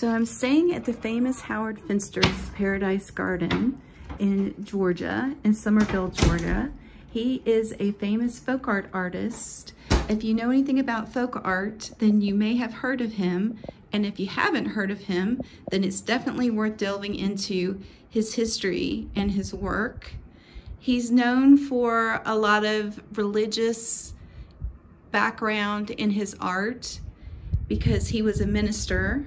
So I'm staying at the famous Howard Finster's Paradise Garden in Georgia, in Summerville, Georgia. He is a famous folk art artist. If you know anything about folk art, then you may have heard of him. And if you haven't heard of him, then it's definitely worth delving into his history and his work. He's known for a lot of religious background in his art because he was a minister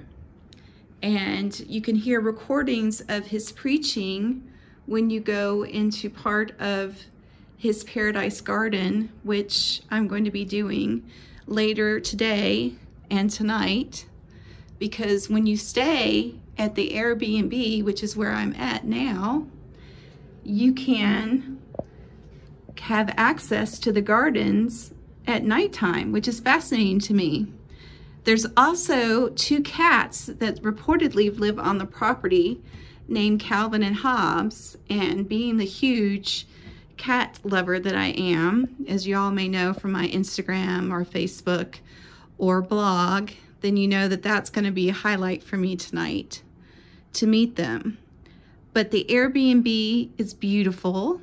and you can hear recordings of his preaching when you go into part of his paradise garden, which I'm going to be doing later today and tonight. Because when you stay at the Airbnb, which is where I'm at now, you can have access to the gardens at nighttime, which is fascinating to me. There's also two cats that reportedly live on the property named Calvin and Hobbes. And being the huge cat lover that I am, as you all may know from my Instagram or Facebook or blog, then you know that that's going to be a highlight for me tonight to meet them. But the Airbnb is beautiful.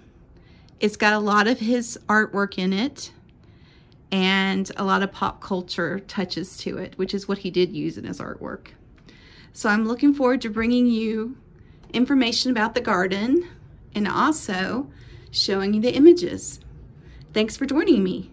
It's got a lot of his artwork in it and a lot of pop culture touches to it, which is what he did use in his artwork. So I'm looking forward to bringing you information about the garden and also showing you the images. Thanks for joining me.